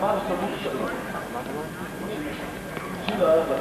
Værsgo. Altså